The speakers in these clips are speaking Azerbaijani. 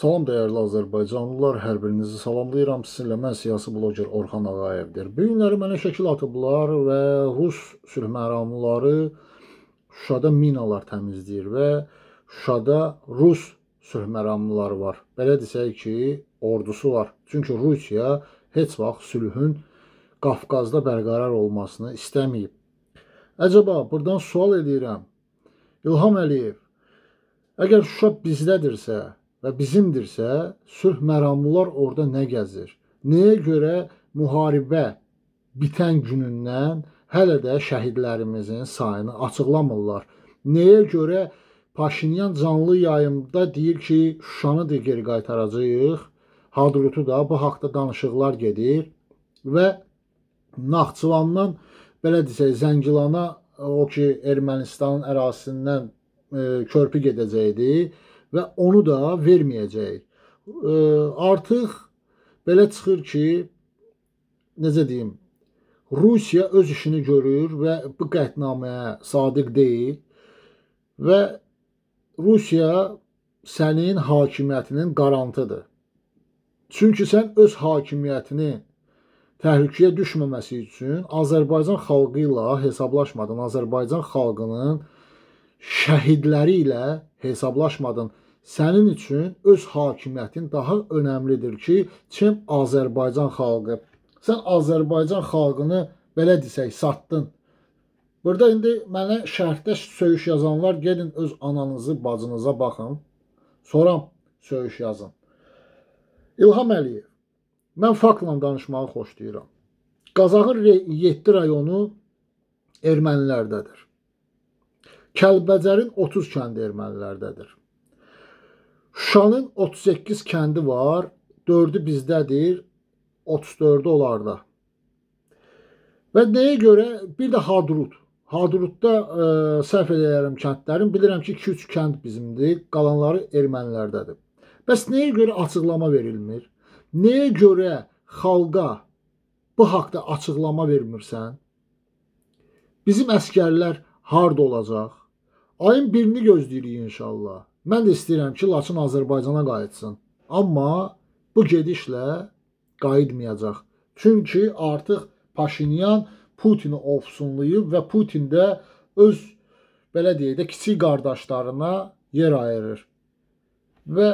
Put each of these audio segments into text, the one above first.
Salam dəyərli Azərbaycanlılar, hər birinizi salamlayıram. Sizinlə mən siyasi bloger Orxan Ağayevdir. Bu günləri mənə şəkil atıblar və Rus sülh məramlıları Şuşada minalar təmizləyir və Şuşada Rus sülh məramlıları var. Belə desək ki, ordusu var. Çünki Rusiya heç vaxt sülhün Qafqazda bərqərar olmasını istəməyib. Əcəba, buradan sual edirəm. İlham Əliyev, əgər Şuşa bizdədirsə, və bizimdirsə, sülh məramlılar orada nə gəzir? Nəyə görə müharibə bitən günündən hələ də şəhidlərimizin sayını açıqlamırlar? Nəyə görə Paşinyan canlı yayımda deyir ki, Şuşanı da geri qaytaracağıq. Hadrutu da bu haqqda danışıqlar gedir və Naxçıvandan belə desək Zəngilana o ki Ermənistanın ərazisindən e, körpü gedəcəkdi və onu da verməyəcəyik. Artıq belə çıxır ki, necə deyim, Rusiya öz işini görür və bu qətnaməyə sadiq deyil və Rusiya sənin hakimiyyətinin qarantıdır. Çünki sən öz hakimiyyətini təhlükəyə düşməməsi üçün Azərbaycan xalqı ilə hesablaşmadın. Azərbaycan xalqının şəhidləri ilə hesablaşmadın. Sənin üçün öz hakimiyyətin daha önəmlidir ki, kim Azərbaycan xalqı. Sən Azərbaycan xalqını belə desək satdın. Burada indi mənə şərhdə söyüş yazanlar gedin öz ananızı, bacınıza baxın. Soram söyüş yazın. İlham Əliyev. Mən faktla danışmağı xoşlayıram. Qazaxın 7 rayonu ermənilərdədir. Kəlbəcərin 30 kəndi ermənilərdədir. Şuşanın 38 kəndi var, 4-ü bizdədir, 34-ü onlarda. Və nəyə görə? Bir də Hadrut. Hadrutda e, səhv edərəm kəndlərin. Bilirəm ki, 2-3 kənd bizimdir, qalanları ermənilərdədir. Bəs nəyə görə açıqlama verilmir? Nəyə görə xalqa bu haqqda açıqlama vermirsən? Bizim əskərlər harda olacaq? Ayın 1-ni gözləyirik inşallah. Mən də istəyirəm ki, Laçın Azərbaycana qayıtsın. Amma bu gedişlə qayıtmayacaq. Çünki artıq Paşinyan Putini ofsunlayıb və Putin də öz belə deyək də kiçik qardaşlarına yer ayırır. Və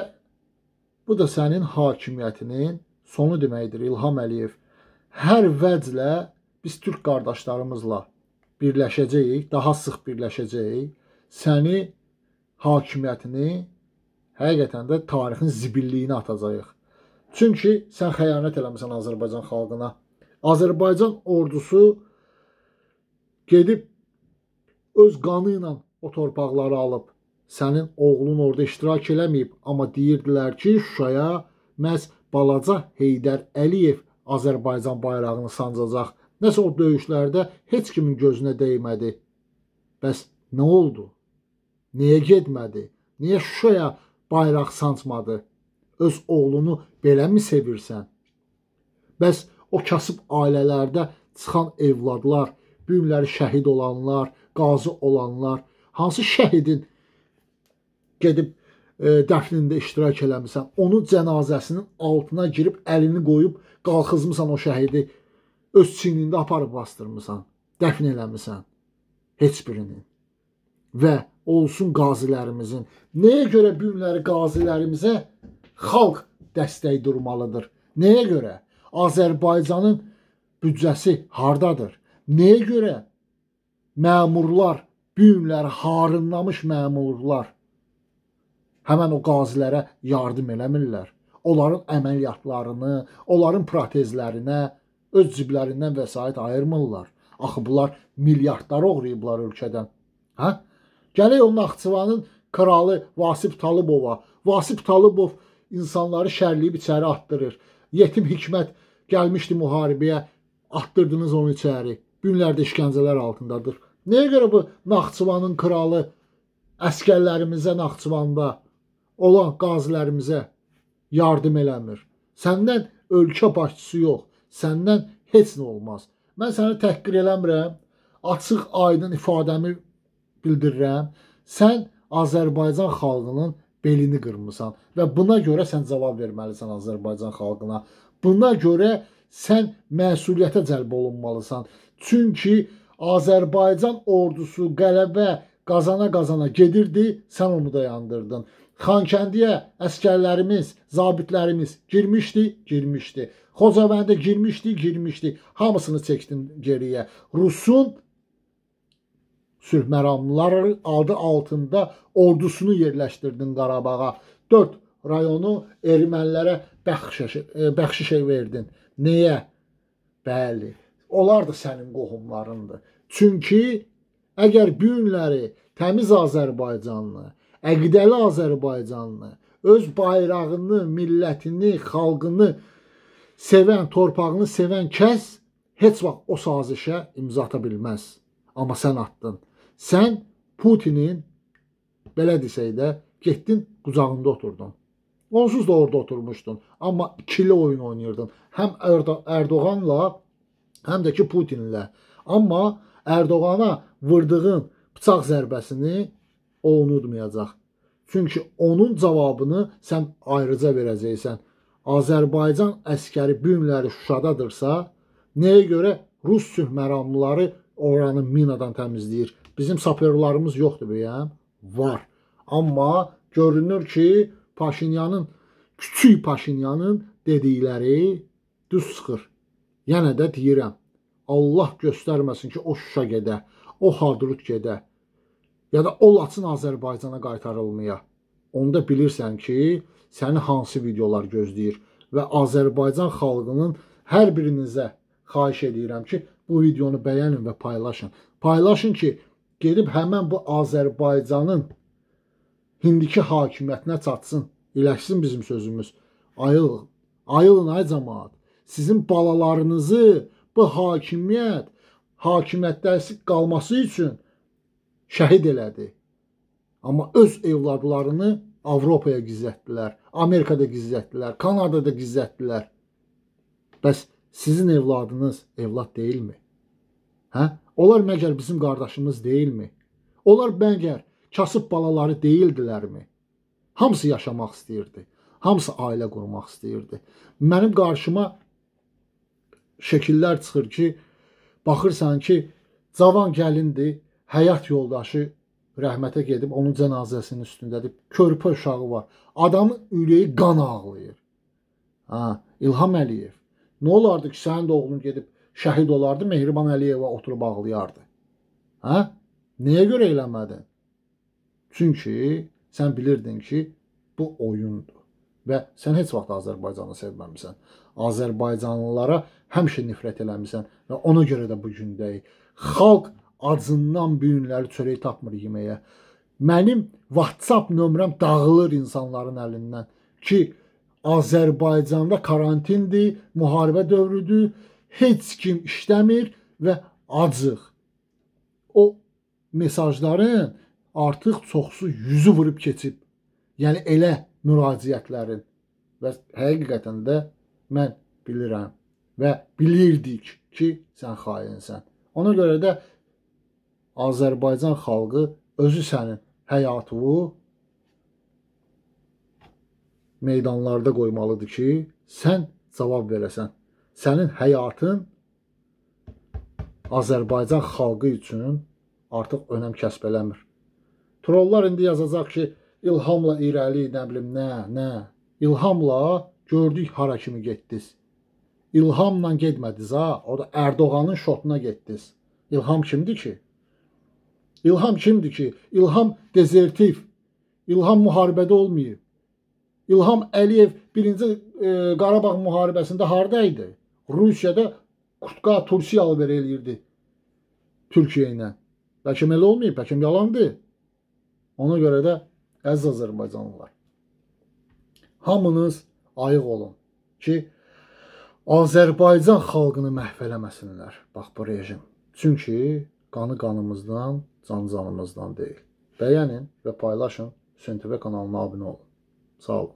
bu da sənin hakimiyyətinin sonu deməkdir İlham Əliyev. Hər vəclə biz türk qardaşlarımızla birləşəcəyik, daha sıx birləşəcəyik. Səni hakimiyyətini həqiqətən də tarixin zibilliyinə atacağıq. Çünki sən xəyanət eləmisən Azərbaycan xalqına. Azərbaycan ordusu gedib öz qanı ilə o torpaqları alıb. Sənin oğlun orada iştirak eləməyib, amma deyirdilər ki, Şuşaya məhz balaca Heydər Əliyev Azərbaycan bayrağını sancacaq. Nəsə o döyüşlərdə heç kimin gözünə dəymədi. Bəs nə oldu? Niyə getmədi? Niyə Şuşaya bayraq sancmadı? Öz oğlunu beləmi sevirsən? Bəs o kasıb ailələrdə çıxan evladlar, bu günləri şəhid olanlar, qazi olanlar, hansı şəhidin gedib e, dəfnində iştirak eləmisən, onun cənazəsinin altına girib əlini qoyub qalxızmısan o şəhidi öz çiynində aparıb bastırmısan, dəfn eləmisən heç birinin. Və olsun qazilərimizin. Nəyə görə bu günləri qazilərimizə xalq dəstək durmalıdır? Nəyə görə? Azərbaycanın büdcəsi hardadır? Nəyə görə məmurlar, bu günləri harınlamış məmurlar həmən o qazilərə yardım eləmirlər? Onların əməliyyatlarını, onların protezlərinə öz ciblərindən vəsait ayırmırlar. Axı bunlar milyardlar oğrayıblar ölkədən. Hə? Gələk o Naxçıvanın kralı Vasif Talıbova. Vasif Talıbov insanları şərliyib içəri atdırır. Yetim Hikmət gəlmişdi müharibəyə, atdırdınız onu içəri. Günlərdə işgəncələr altındadır. Nəyə görə bu Naxçıvanın kralı əskərlərimizə Naxçıvanda olan qazilərimizə yardım eləmir? Səndən ölkə başçısı yox, səndən heç nə olmaz. Mən səni təhqir eləmirəm. Açıq, aydın ifadəmi bildirirəm. Sən Azərbaycan xalqının belini qırmısan və buna görə sən cavab verməlisən Azərbaycan xalqına. Buna görə sən məsuliyyətə cəlb olunmalısan. Çünki Azərbaycan ordusu qələbə qazana-qazana gedirdi, sən onu da yandırdın. Xankəndiyə əskərlərimiz, zabitlərimiz girmişdi, girmişdi. Xocavəndə girmişdi, girmişdi. Hamısını çəkdin geriyə. Rusun sülh məramlıları adı altında ordusunu yerləşdirdin Qarabağa. 4 rayonu ermənilərə bəxşiş, e, bəxşiş verdin. Nəyə? Bəli. Onlar da sənin qohumlarındır. Çünki əgər bu günləri təmiz Azərbaycanlı, əqidəli Azərbaycanlı, öz bayrağını, millətini, xalqını sevən, torpağını sevən kəs heç vaxt o sazişə imza ata bilməz. Amma sən atdın. Sən Putinin belə desək də getdin qucağında oturdun. Onsuz da orada oturmuşdun. Amma ikili oyun oynayırdın. Həm Erdo Erdoğanla, həm də ki Putinlə. Amma Erdoğana vurdığın bıçaq zərbəsini o unutmayacaq. Çünki onun cavabını sən ayrıca verəcəksən. Azərbaycan əskəri bu günləri Şuşadadırsa, nəyə görə Rus sülh məramlıları oranı minadan təmizləyir? Bizim sapyorlarımız yoxdur bəyəm? Var. Amma görünür ki, Paşinyanın küçük Paşinyanın dedikləri düz çıxır. Yenə də deyirəm, Allah göstərməsin ki, o Şuşa gedə, o Hadrut gedə ya da o Laçın Azərbaycana qaytarılmaya. Onda bilirsən ki, səni hansı videolar gözləyir və Azərbaycan xalqının hər birinizə xahiş edirəm ki, bu videonu bəyənin və paylaşın. Paylaşın ki, gedib həmən bu Azərbaycanın indiki hakimiyyətinə çatsın. İləşsin bizim sözümüz. Ayılın. Ayılın ay cəmaat. Sizin balalarınızı bu hakimiyyət hakimiyyətdə qalması üçün şəhid elədi. Amma öz evladlarını Avropaya gizlətdilər, Amerikada gizlətdilər, Kanadada gizlətdilər. Bəs sizin evladınız evlad deyilmi? Hə? Onlar məgər bizim qardaşımız deyilmi? Onlar məgər kasıb balaları deyildilərmi? Hamısı yaşamaq istəyirdi. Hamısı ailə qurmaq istəyirdi. Mənim qarşıma şəkillər çıxır ki, baxırsan ki, cavan gəlindir, həyat yoldaşı rəhmətə gedib onun cənazəsinin üstündədir. Körpə uşağı var. Adamın ürəyi qan ağlayır. Ha, İlham Əliyev. Nə olardı ki, sənin də oğlun gedib şəhid olardı, Mehriban Əliyeva oturub ağlayardı. Hə? Nəyə görə eləmədin? Çünki sən bilirdin ki, bu oyundur və sən heç vaxt Azərbaycanı sevməmisən. Azərbaycanlılara həmişə nifrət eləmisən və ona görə də bu gündəyik. Xalq acından bu günləri çörək tapmır yeməyə. Mənim WhatsApp nömrəm dağılır insanların əlindən ki, Azərbaycanda karantindir, müharibə dövrüdür, heç kim işləmir və acıq. O mesajların artıq çoxsu yüzü vurub keçib. Yəni elə müraciətlərin və həqiqətən də mən bilirəm və bilirdik ki, sən xainsən. Ona görə də Azərbaycan xalqı özü sənin həyatını meydanlarda qoymalıdır ki, sən cavab verəsən. Sənin həyatın Azərbaycan xalqı üçün artıq önəm kəsb eləmir. Trollar indi yazacaq ki, ilhamla irəli, nə bilim, nə, nə. İlhamla gördük hara kimi getdiniz. İlhamla getmədiniz ha, o da Ərdoğanın şotuna getdiniz. İlham kimdir ki? İlham kimdir ki? İlham dezertiv. İlham müharibədə olmayıb. İlham Əliyev birinci e, Qarabağ müharibəsində hardaydı? Rusiyada Kutka Tursiya alver eləyirdi Türkiyə ilə. Bəlkə elə olmayıb, bəlkə yalandır. Ona görə də əziz Azərbaycanlılar, hamınız ayıq olun ki, Azərbaycan xalqını məhv eləməsinlər. Bax bu rejim. Çünki qanı qanımızdan can canımızdan deyil. Bəyənin və paylaşın. Hüseyn TV kanalına abunə olun. Sağ olun.